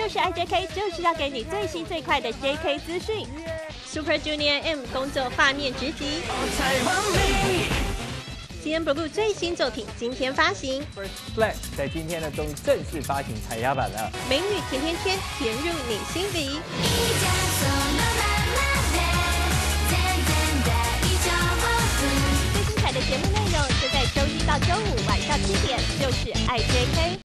就是爱 JK，就是要给你最新最快的 JK 资讯。Super Junior M 工作画面直击。CN Blue 最新作品今天发行，First Flag 在今天呢终于正式发行彩压版了。美女甜甜圈甜入你心底。最精彩的节目内容就在周一到周五晚上七点，就是爱 JK。